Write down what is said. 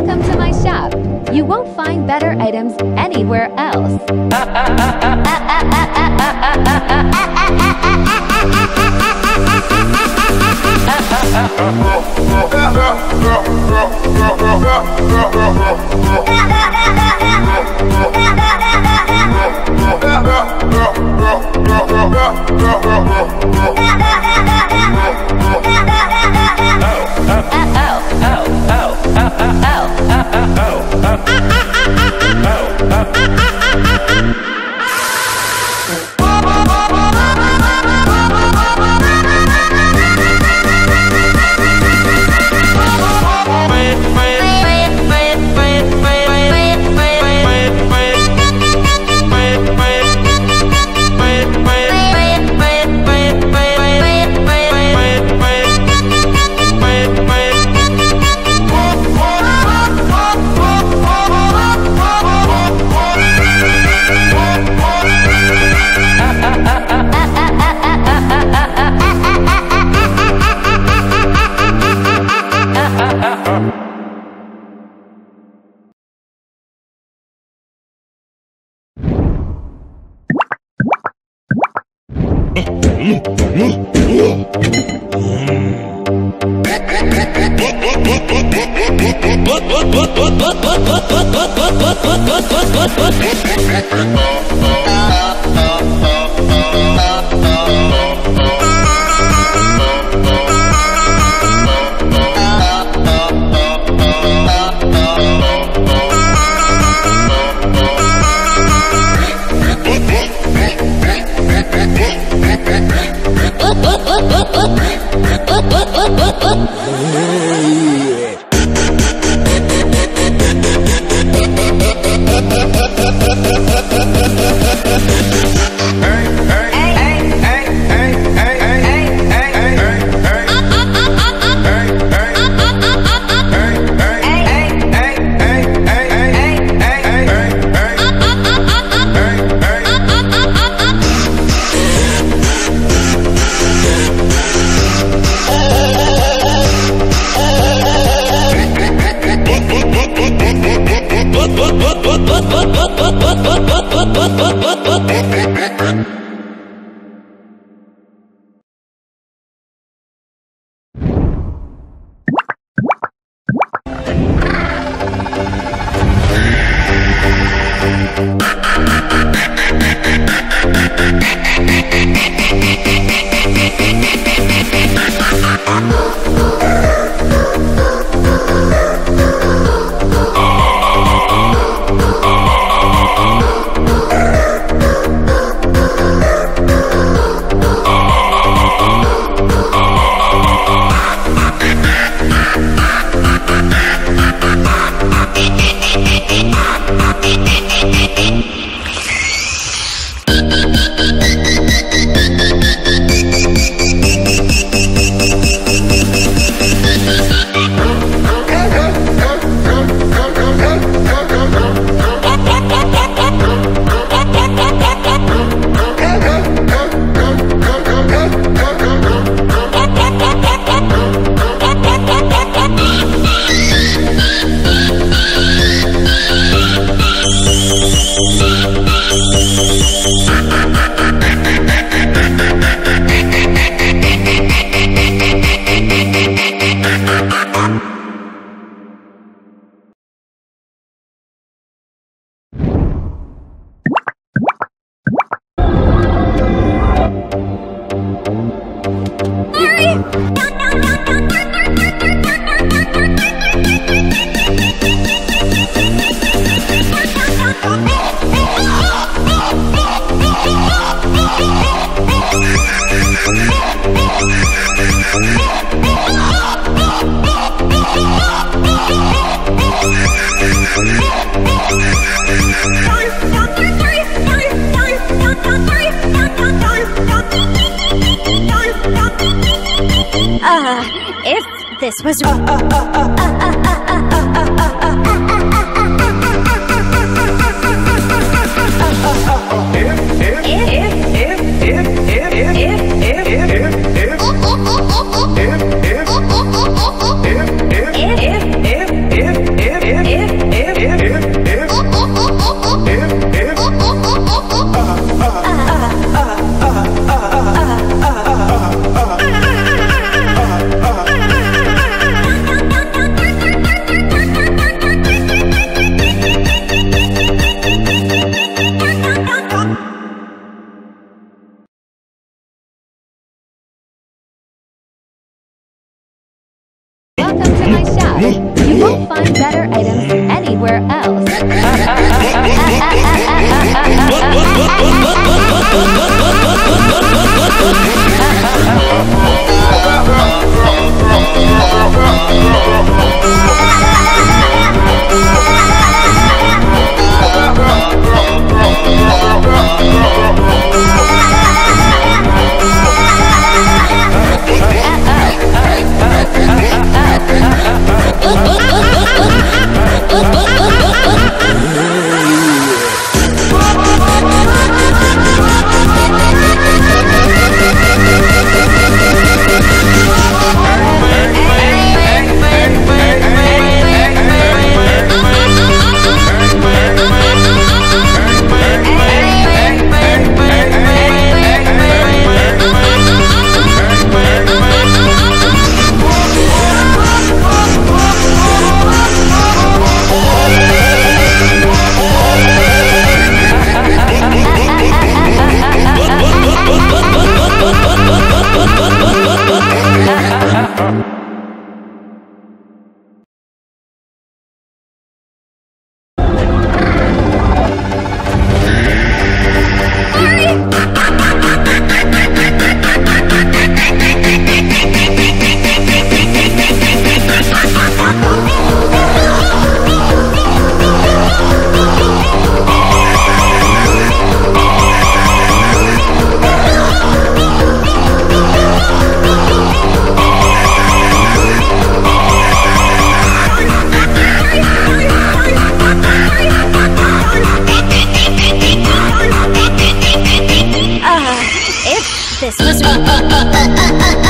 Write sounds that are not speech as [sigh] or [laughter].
Welcome to my shop. You won't find better items anywhere else. [laughs] Oh, Thank you. Uh, if this was. Uh, uh, uh, If this was [laughs]